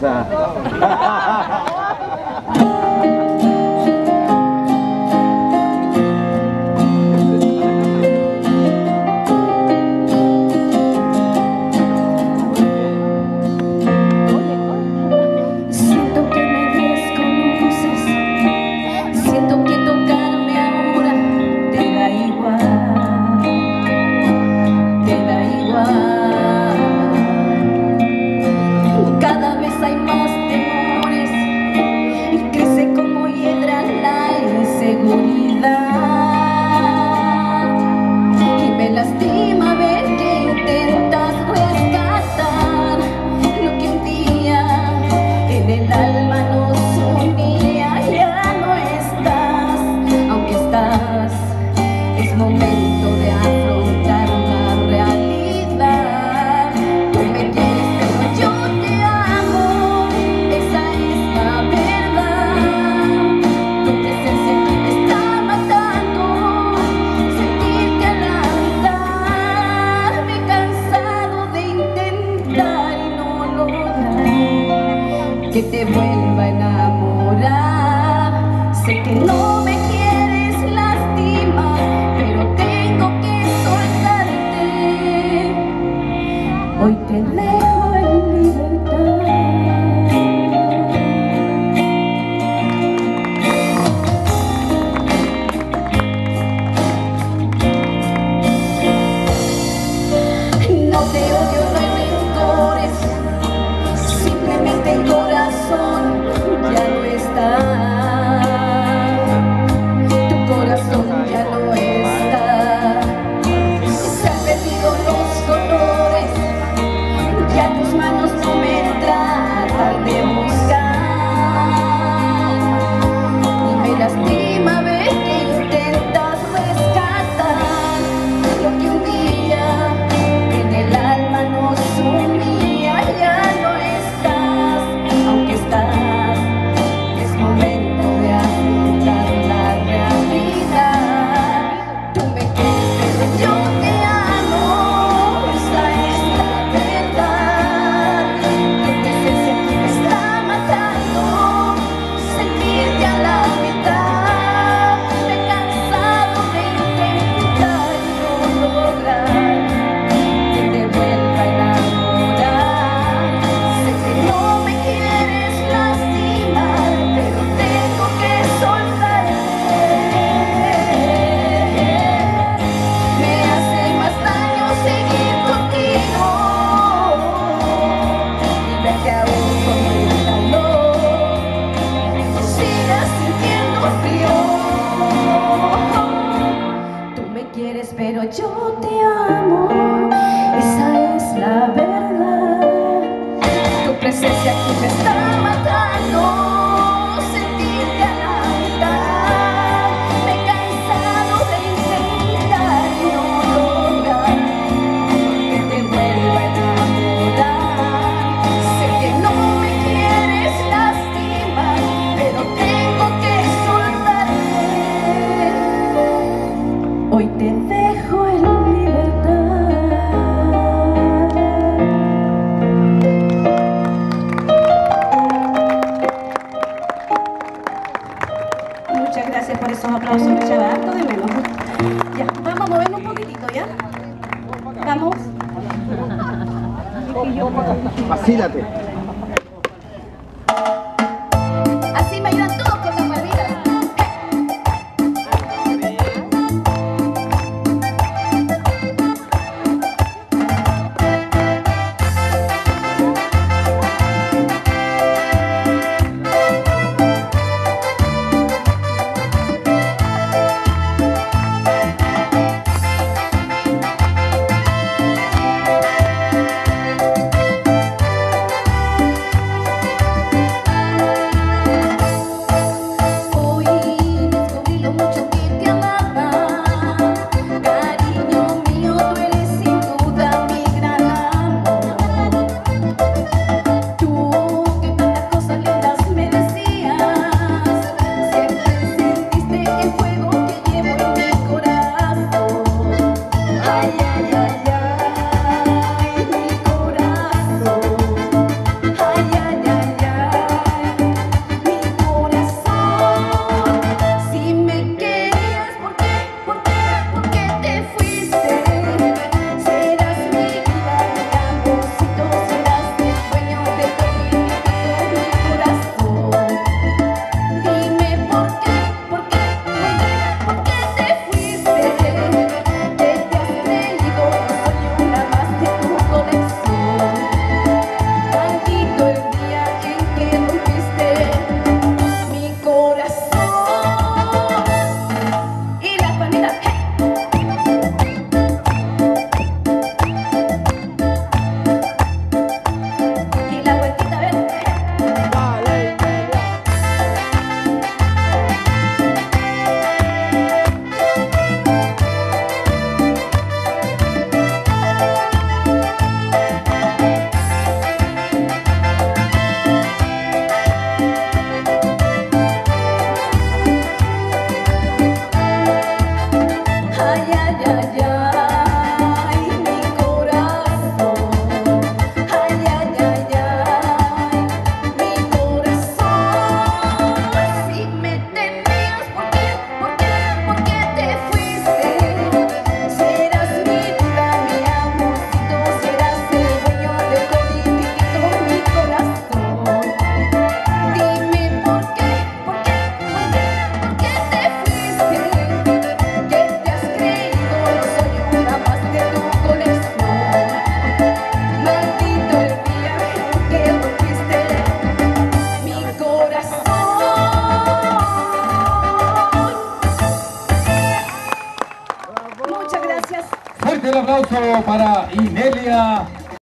Mendoza. Pero yo te amo, esa es la verdad, tu presencia aquí me está matando. Sentirte a la verdad, me cansado de inseguidar y no logra, que te vuelva a mudar, sé que no me tienes lástima, pero tengo que soltarte. Hoy te dejo Muchas gracias por esos aplausos, me echaba harto de menos. Ya, vamos a movernos un poquitito, ¿ya? Vamos. Vacílate. Así me ayudan Para Inelia